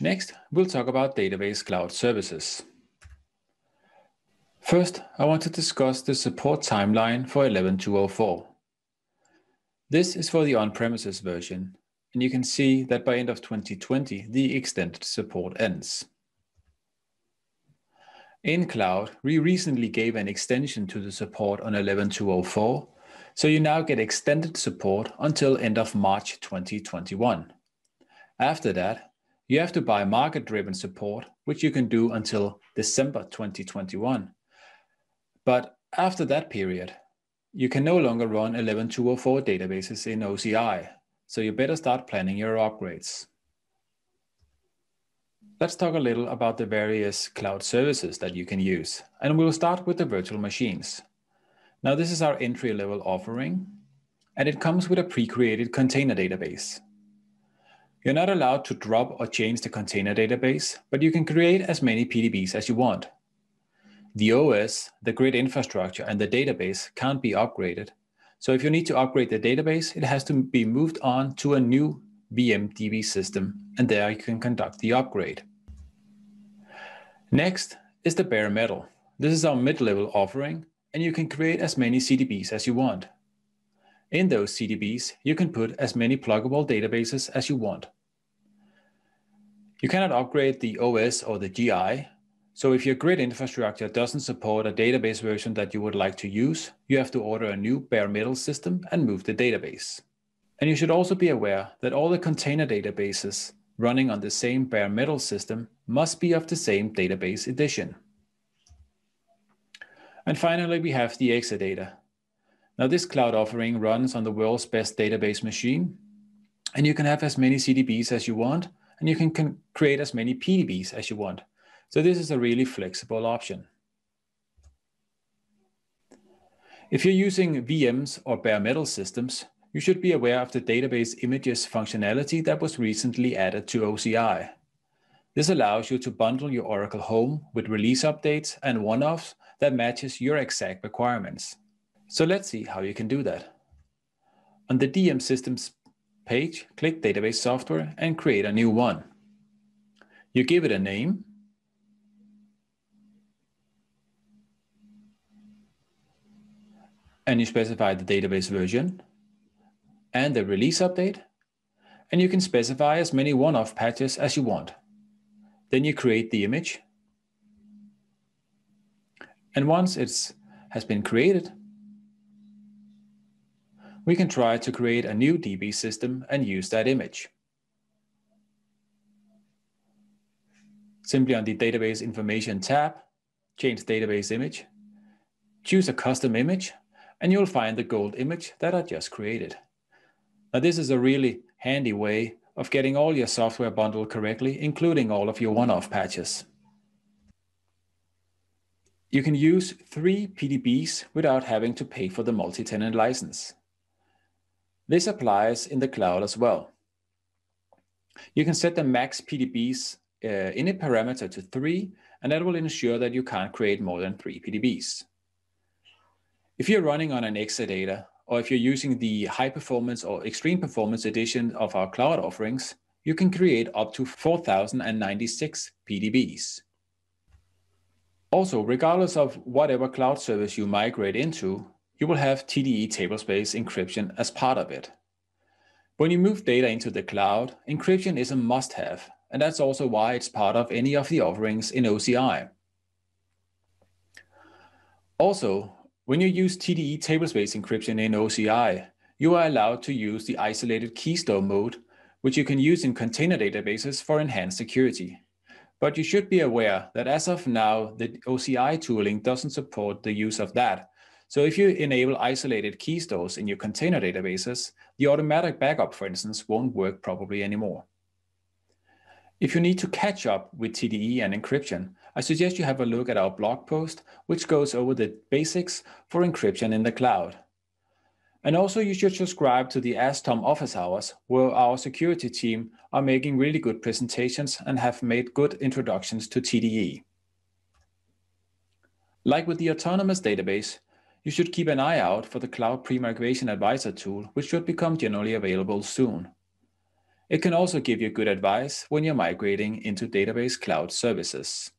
Next, we'll talk about database cloud services. First, I want to discuss the support timeline for 11204. This is for the on-premises version, and you can see that by end of 2020, the extended support ends. In cloud, we recently gave an extension to the support on 11204, so you now get extended support until end of March 2021. After that, you have to buy market-driven support, which you can do until December 2021. But after that period, you can no longer run 11204 databases in OCI, so you better start planning your upgrades. Let's talk a little about the various cloud services that you can use, and we'll start with the virtual machines. Now this is our entry-level offering, and it comes with a pre-created container database. You're not allowed to drop or change the container database, but you can create as many PDBs as you want. The OS, the grid infrastructure, and the database can't be upgraded. So if you need to upgrade the database, it has to be moved on to a new VMDB system, and there you can conduct the upgrade. Next is the bare metal. This is our mid-level offering, and you can create as many CDBs as you want. In those CDBs, you can put as many pluggable databases as you want. You cannot upgrade the OS or the GI, so if your grid infrastructure doesn't support a database version that you would like to use, you have to order a new bare metal system and move the database. And you should also be aware that all the container databases running on the same bare metal system must be of the same database edition. And finally, we have the Exadata. Now this cloud offering runs on the world's best database machine, and you can have as many CDBs as you want, and you can create as many PDBs as you want. So this is a really flexible option. If you're using VMs or bare metal systems, you should be aware of the database images functionality that was recently added to OCI. This allows you to bundle your Oracle Home with release updates and one-offs that matches your exact requirements. So let's see how you can do that. On the DB Systems page, click Database Software and create a new one. You give it a name. And you specify the database version and the release update. And you can specify as many one-off patches as you want. Then you create the image. And once it has been created, we can try to create a new DB system and use that image. Simply on the Database Information tab, change database image, choose a custom image, and you'll find the gold image that I just created. Now this is a really handy way of getting all your software bundled correctly, including all of your one-off patches. You can use three PDBs without having to pay for the multi-tenant license. This applies in the cloud as well. You can set the max PDBs uh, init parameter to three, and that will ensure that you can't create more than three PDBs. If you're running on an Exadata, or if you're using the high performance or extreme performance edition of our cloud offerings, you can create up to 4,096 PDBs. Also, regardless of whatever cloud service you migrate into, you will have TDE tablespace encryption as part of it. When you move data into the cloud, encryption is a must-have, and that's also why it's part of any of the offerings in OCI. Also, when you use TDE tablespace encryption in OCI, you are allowed to use the isolated key store mode, which you can use in container databases for enhanced security. But you should be aware that as of now, the OCI tooling doesn't support the use of that, so if you enable isolated key stores in your container databases, the automatic backup, for instance, won't work properly anymore. If you need to catch up with TDE and encryption, I suggest you have a look at our blog post, which goes over the basics for encryption in the cloud. And also you should subscribe to the Ask Tom office hours, where our security team are making really good presentations and have made good introductions to TDE. Like with the autonomous database, you should keep an eye out for the Cloud Pre-Migration Advisor tool, which should become generally available soon. It can also give you good advice when you're migrating into database cloud services.